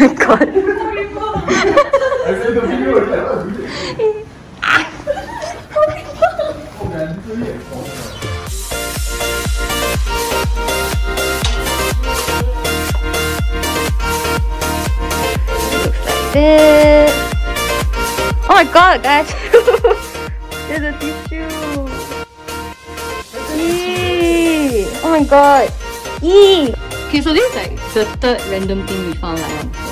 god. Oh literally this. Oh my god, guys! There's a tissue. Eee! Oh my god! Eee! Okay, so this is like the third random thing we found like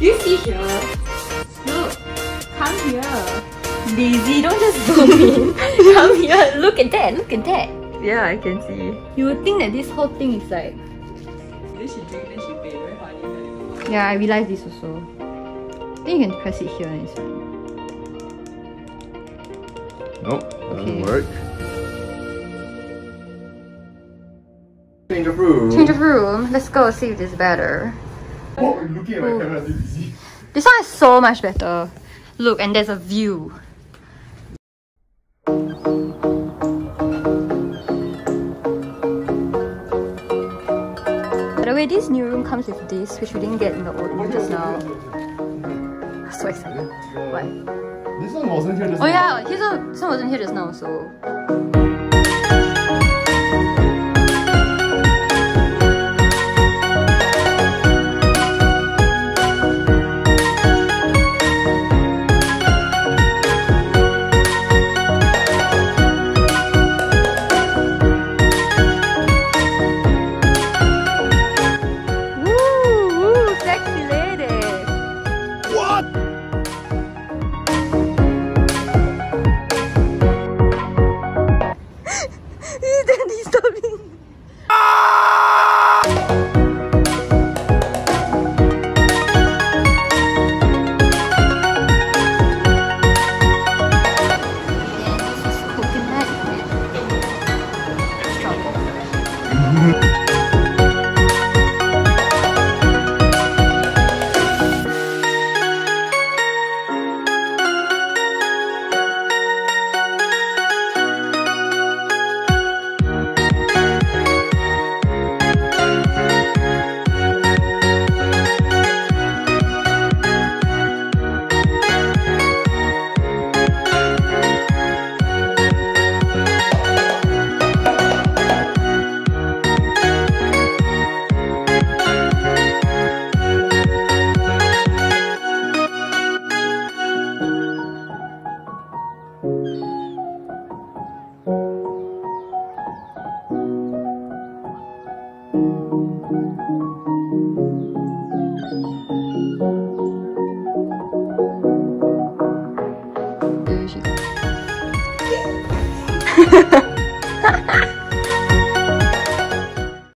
You see here? Look, come here. Daisy, don't just zoom in. Come here. Look at that. Look at that. Yeah, I can see. You would think that this whole thing is like. Then she drink, then she pay. Very funny. Yeah, I realized this also. I think you can press it here and it's fine. Nope, doesn't Okay. work. Change of room. Change of room. Let's go see if this is better. Oh, looking at my camera busy. This one is so much better. Look, and there's a view. By the way, this new room comes with this, which we didn't get in the old room just now. I'm So excited. Why? This one wasn't here just Oh now. yeah, here's a, this one wasn't here just now, so. Ha ha ha!